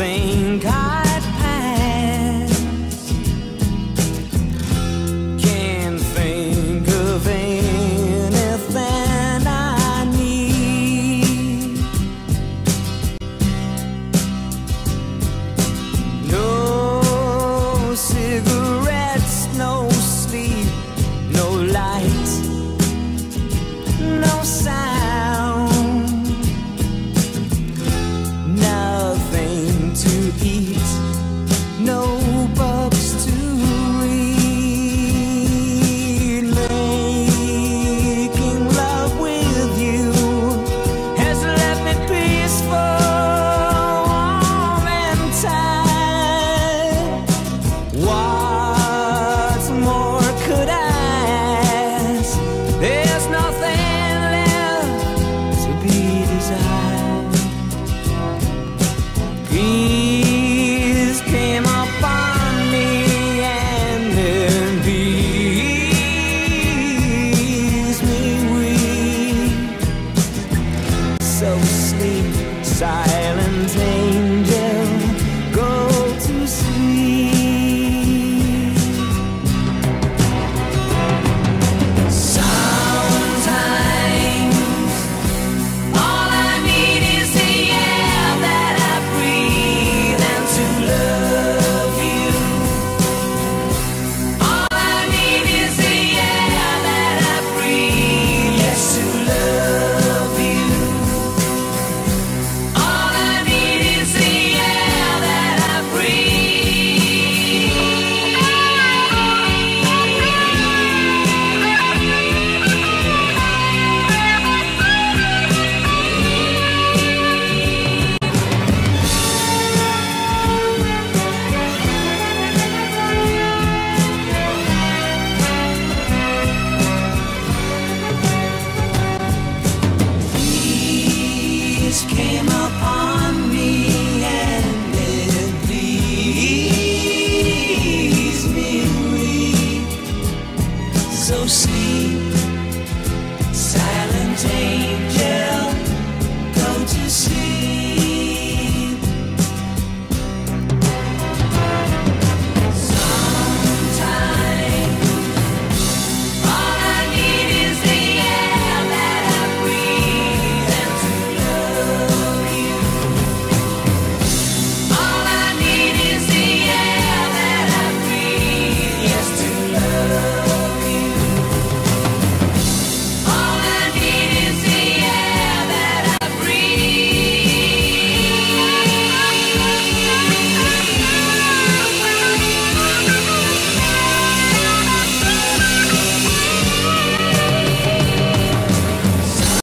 thing. so sleep, silent pain. came upon